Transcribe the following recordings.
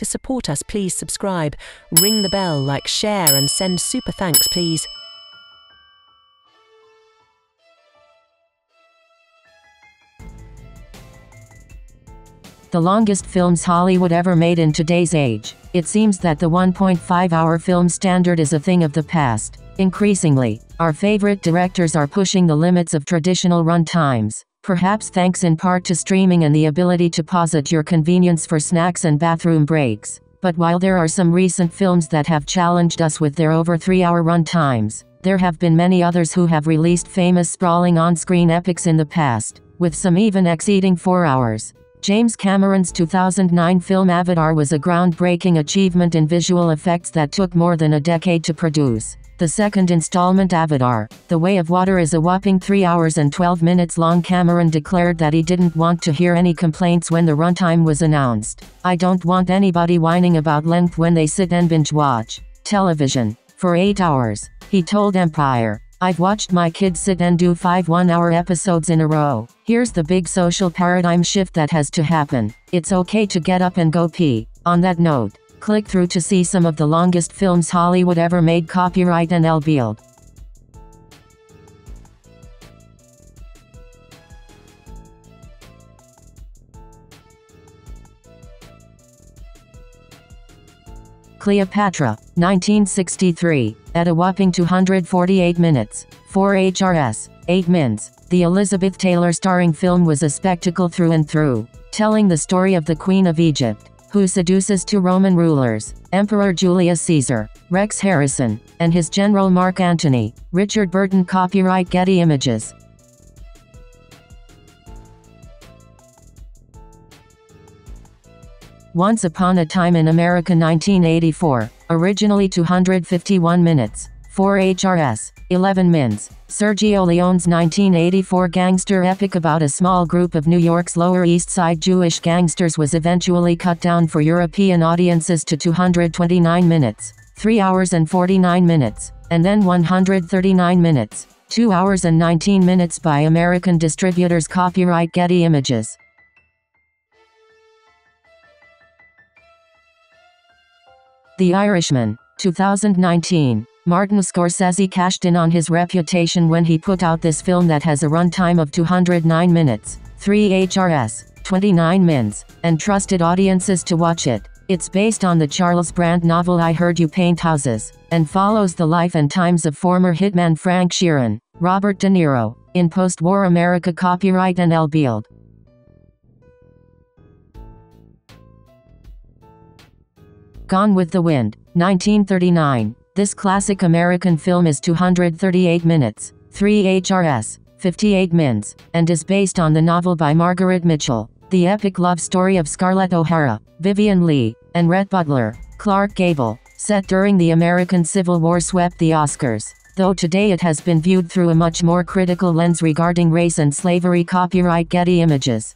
To support us, please subscribe, ring the bell, like, share, and send super thanks, please. The longest films Hollywood ever made in today's age. It seems that the 1.5 hour film standard is a thing of the past. Increasingly, our favorite directors are pushing the limits of traditional run times. Perhaps thanks in part to streaming and the ability to pause at your convenience for snacks and bathroom breaks. But while there are some recent films that have challenged us with their over three hour run times, there have been many others who have released famous sprawling on screen epics in the past, with some even exceeding four hours. James Cameron's 2009 film Avatar was a groundbreaking achievement in visual effects that took more than a decade to produce. The second installment Avatar, The Way of Water is a whopping 3 hours and 12 minutes long Cameron declared that he didn't want to hear any complaints when the runtime was announced. I don't want anybody whining about length when they sit and binge watch television for 8 hours, he told Empire. I've watched my kids sit and do five one hour episodes in a row. Here's the big social paradigm shift that has to happen. It's okay to get up and go pee. On that note, click through to see some of the longest films Hollywood ever made copyright NL Beeld. Cleopatra, 1963, at a whopping 248 minutes, 4 HRS, 8 mins. The Elizabeth Taylor starring film was a spectacle through and through, telling the story of the Queen of Egypt, who seduces two Roman rulers, Emperor Julius Caesar, Rex Harrison, and his general Mark Antony, Richard Burton copyright Getty Images. Once Upon a Time in America 1984, originally 251 minutes, 4 HRS, 11 mins. Sergio Leone's 1984 gangster epic about a small group of New York's Lower East Side Jewish gangsters was eventually cut down for European audiences to 229 minutes, 3 hours and 49 minutes, and then 139 minutes, 2 hours and 19 minutes by American distributors copyright Getty Images. The Irishman, 2019. Martin Scorsese cashed in on his reputation when he put out this film that has a runtime of 209 minutes, 3 HRS, 29 mins, and trusted audiences to watch it. It's based on the Charles Brandt novel I Heard You Paint Houses, and follows the life and times of former hitman Frank Sheeran, Robert De Niro, in post-war America copyright NL Beeld. Gone with the Wind, 1939. This classic American film is 238 minutes, 3 HRS, 58 mins, and is based on the novel by Margaret Mitchell. The epic love story of Scarlett O'Hara, Vivien Leigh, and Rhett Butler, Clark Gable, set during the American Civil War swept the Oscars, though today it has been viewed through a much more critical lens regarding race and slavery copyright Getty Images.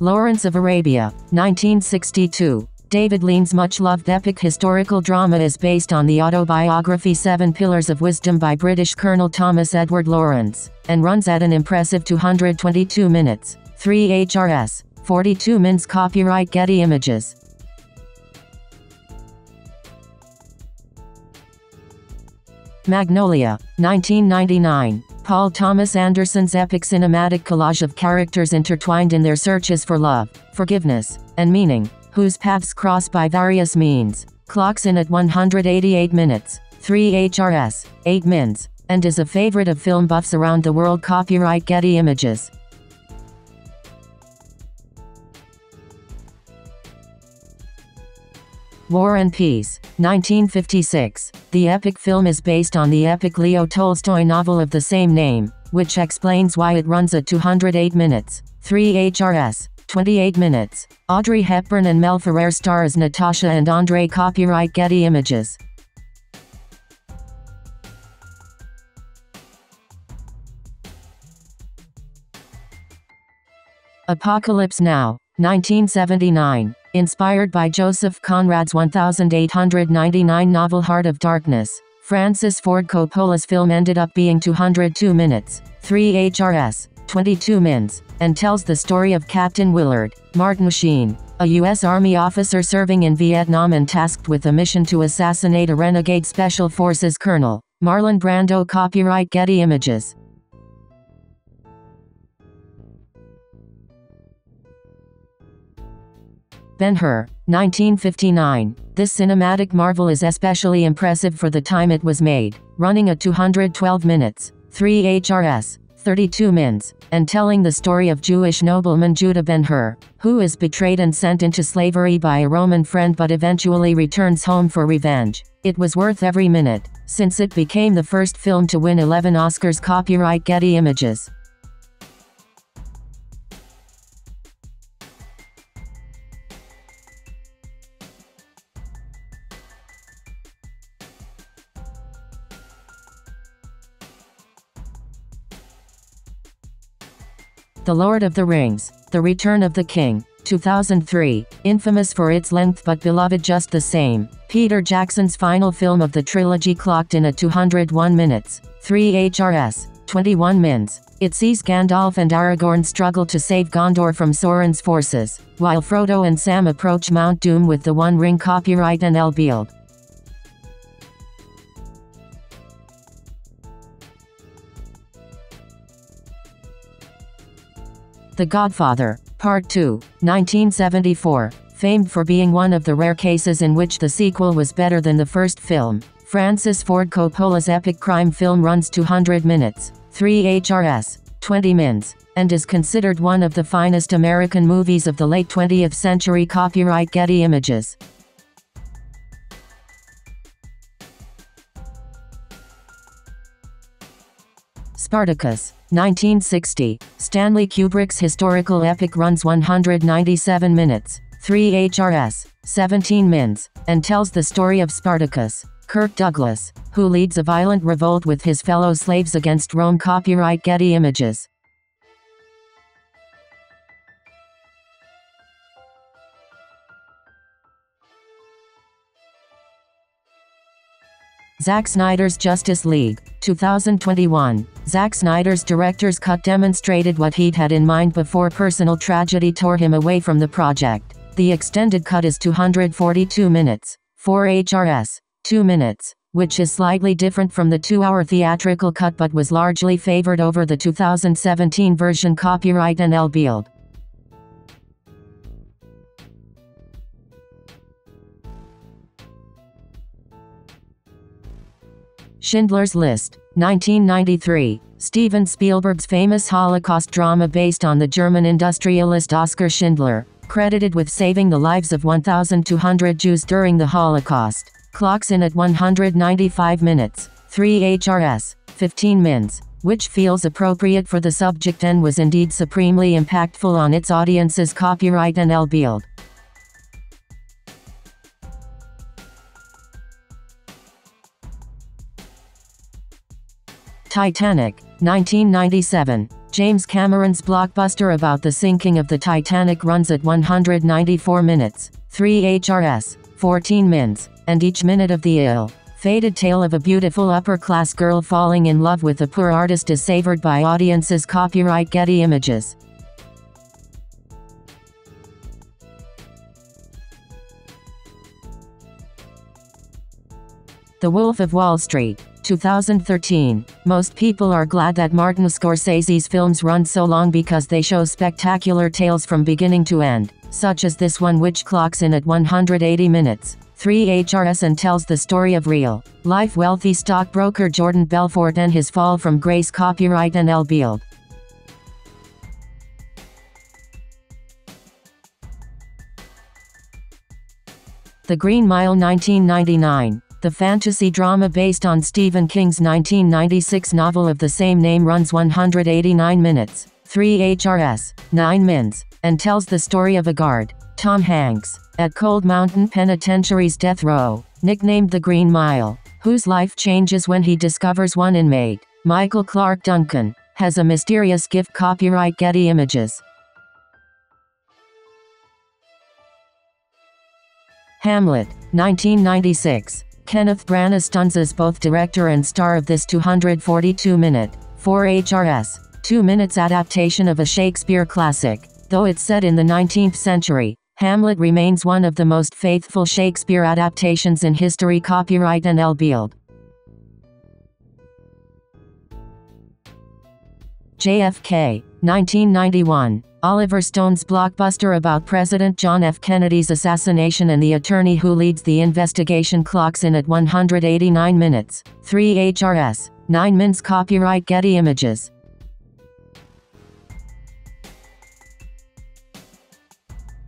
Lawrence of Arabia, 1962. David Lean's much-loved epic historical drama is based on the autobiography Seven Pillars of Wisdom by British Colonel Thomas Edward Lawrence, and runs at an impressive 222 minutes, 3 HRS, 42 mins copyright Getty Images. Magnolia, 1999. Paul Thomas Anderson's epic cinematic collage of characters intertwined in their searches for love, forgiveness, and meaning, whose paths cross by various means, clocks in at 188 minutes, 3 HRS, 8 mins, and is a favorite of film buffs around the world copyright Getty Images. War and Peace, 1956. The epic film is based on the epic Leo Tolstoy novel of the same name, which explains why it runs at 208 minutes, 3 HRS, 28 minutes. Audrey Hepburn and Mel Ferrer star as Natasha and Andre copyright Getty Images. Apocalypse Now, 1979. Inspired by Joseph Conrad's 1899 novel Heart of Darkness, Francis Ford Coppola's film ended up being 202 minutes, 3 HRS, 22 mins, and tells the story of Captain Willard Martin Sheen, a U.S. Army officer serving in Vietnam and tasked with a mission to assassinate a renegade Special Forces colonel. Marlon Brando Copyright Getty Images. Ben-Hur, 1959. This cinematic marvel is especially impressive for the time it was made, running at 212 minutes, 3 HRS, 32 mins, and telling the story of Jewish nobleman Judah Ben-Hur, who is betrayed and sent into slavery by a Roman friend but eventually returns home for revenge. It was worth every minute, since it became the first film to win 11 Oscars copyright Getty Images. The Lord of the Rings, The Return of the King, 2003, infamous for its length but beloved just the same. Peter Jackson's final film of the trilogy clocked in at 201 minutes, 3 HRS, 21 mins. It sees Gandalf and Aragorn struggle to save Gondor from Sauron's forces, while Frodo and Sam approach Mount Doom with the One Ring copyright NL Beeld. The Godfather, Part 2, 1974, famed for being one of the rare cases in which the sequel was better than the first film. Francis Ford Coppola's epic crime film runs 200 minutes, 3 HRS, 20 mins, and is considered one of the finest American movies of the late 20th century copyright Getty Images. Spartacus, 1960, Stanley Kubrick's historical epic runs 197 minutes, 3 HRS, 17 mins, and tells the story of Spartacus, Kirk Douglas, who leads a violent revolt with his fellow slaves against Rome copyright Getty Images. Zack Snyder's Justice League, 2021. Zack Snyder's director's cut demonstrated what he'd had in mind before personal tragedy tore him away from the project. The extended cut is 242 minutes, 4 HRS, 2 minutes, which is slightly different from the two-hour theatrical cut but was largely favored over the 2017 version copyright NL Beeld. Schindler's List, 1993, Steven Spielberg's famous Holocaust drama based on the German industrialist Oskar Schindler, credited with saving the lives of 1,200 Jews during the Holocaust, clocks in at 195 minutes, 3 HRS, 15 mins, which feels appropriate for the subject and was indeed supremely impactful on its audience's copyright NL Beeld. Titanic, 1997. James Cameron's blockbuster about the sinking of the Titanic runs at 194 minutes, 3 HRS, 14 mins, and each minute of the ill fated tale of a beautiful upper-class girl falling in love with a poor artist is savored by audiences copyright Getty Images. The Wolf of Wall Street 2013. Most people are glad that Martin Scorsese's films run so long because they show spectacular tales from beginning to end, such as this one which clocks in at 180 minutes. 3 HRS and tells the story of real life wealthy stockbroker Jordan Belfort and his fall from grace copyright NL Beeld. The Green Mile 1999 the fantasy drama based on Stephen King's 1996 novel of the same name runs 189 minutes, 3 HRS, 9 mins, and tells the story of a guard, Tom Hanks, at Cold Mountain Penitentiary's death row, nicknamed the Green Mile, whose life changes when he discovers one inmate, Michael Clarke Duncan, has a mysterious gift copyright Getty Images. Hamlet, 1996. Kenneth Branagh stuns as both director and star of this 242-minute, 4HRS, 2 minutes adaptation of a Shakespeare classic. Though it's set in the 19th century, Hamlet remains one of the most faithful Shakespeare adaptations in history copyright N.L. Beeld. JFK, 1991. Oliver Stone's blockbuster about President John F. Kennedy's assassination and the attorney who leads the investigation clocks in at 189 minutes. 3 HRS. 9 Mins Copyright Getty Images.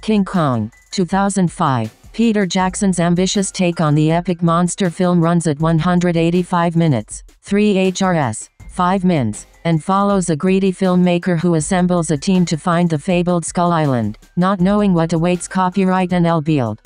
King Kong, 2005. Peter Jackson's ambitious take on the epic monster film runs at 185 minutes. 3 HRS. 5 Mins and follows a greedy filmmaker who assembles a team to find the fabled Skull Island, not knowing what awaits copyright N.L. Beeld.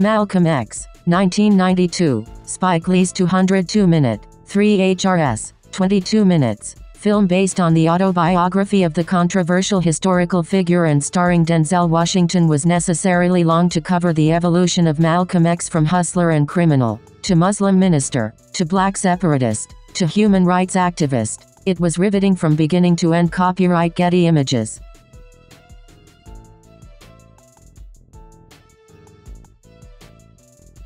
Malcolm X, 1992, Spike Lee's 202-minute, 3 HRS, 22 minutes film based on the autobiography of the controversial historical figure and starring Denzel Washington was necessarily long to cover the evolution of Malcolm X from hustler and criminal, to Muslim minister, to black separatist, to human rights activist. It was riveting from beginning to end copyright Getty Images.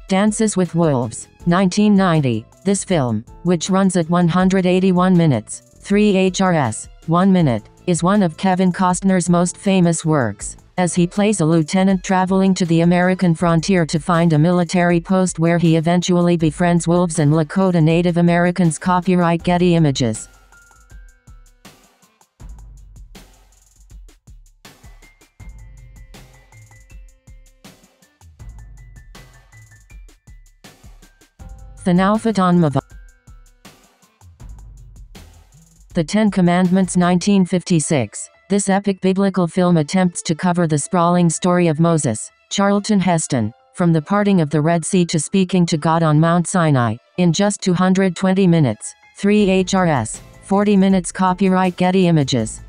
Dances with Wolves, 1990. This film, which runs at 181 minutes, 3 HRS, 1 minute, is one of Kevin Costner's most famous works, as he plays a lieutenant traveling to the American frontier to find a military post where he eventually befriends wolves and Lakota Native Americans. Copyright Getty Images. Thanaufaton Mava The Ten Commandments 1956. This epic biblical film attempts to cover the sprawling story of Moses, Charlton Heston, from the parting of the Red Sea to speaking to God on Mount Sinai, in just 220 minutes. 3 HRS. 40 minutes copyright Getty Images.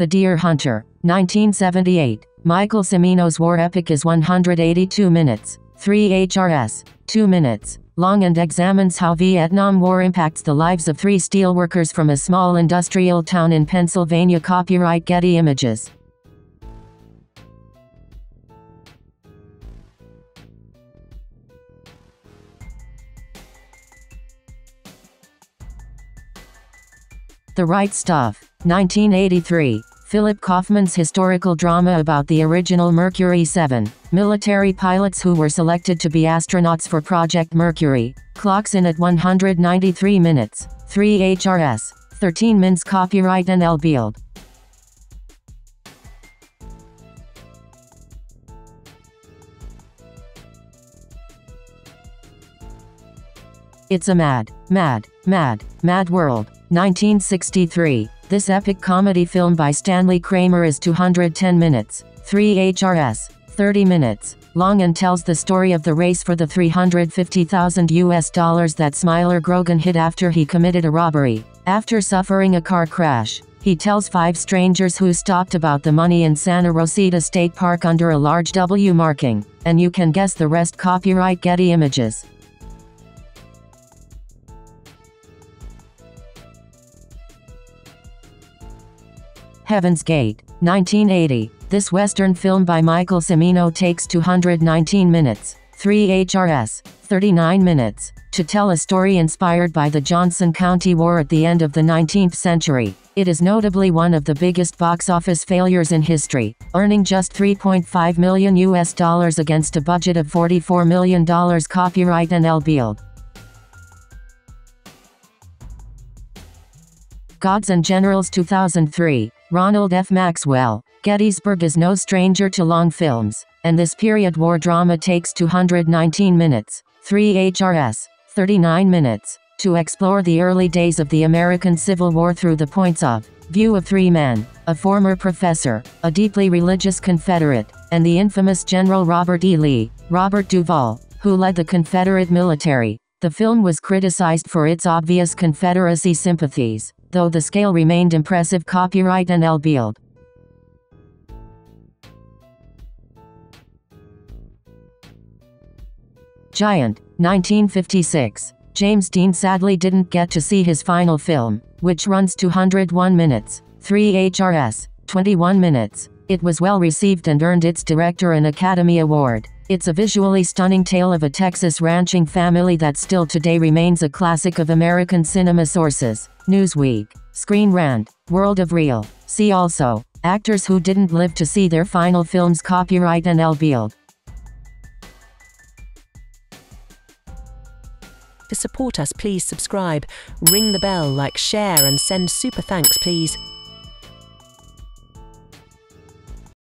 The Deer Hunter, 1978. Michael Cimino's war epic is 182 minutes, 3 HRS, 2 minutes, long and examines how Vietnam War impacts the lives of three steelworkers from a small industrial town in Pennsylvania. Copyright Getty Images. The Right Stuff, 1983. Philip Kaufman's historical drama about the original Mercury 7 military pilots who were selected to be astronauts for Project Mercury, clocks in at 193 minutes. 3 HRS, 13 mins copyright N.L. Beeld. It's a mad, mad, mad, mad world. 1963. This epic comedy film by Stanley Kramer is 210 minutes, 3 HRS, 30 minutes, long and tells the story of the race for the 350,000 US dollars that Smiler Grogan hid after he committed a robbery. After suffering a car crash, he tells five strangers who stopped about the money in Santa Rosita State Park under a large W marking, and you can guess the rest copyright Getty Images. Heaven's Gate, 1980. This Western film by Michael Cimino takes 219 minutes, 3 HRS, 39 minutes, to tell a story inspired by the Johnson County War at the end of the 19th century. It is notably one of the biggest box office failures in history, earning just 3.5 million US dollars against a budget of 44 million dollars. Copyright N.L. Beeld. Gods and Generals 2003. Ronald F. Maxwell. Gettysburg is no stranger to long films, and this period war drama takes 219 minutes, 3 HRS, 39 minutes, to explore the early days of the American Civil War through the points of View of three men a former professor, a deeply religious Confederate, and the infamous General Robert E. Lee, Robert Duvall, who led the Confederate military. The film was criticized for its obvious Confederacy sympathies, though the scale remained impressive. Copyright and Bild. Giant, 1956. James Dean sadly didn't get to see his final film, which runs 201 minutes, 3 HRS, 21 minutes. It was well received and earned its director an Academy Award. It's a visually stunning tale of a Texas ranching family that still today remains a classic of American cinema sources. Newsweek, Screen Rant, World of Real. See also, actors who didn't live to see their final films copyright NL Beeld. To support us, please subscribe, ring the bell, like, share, and send super thanks, please.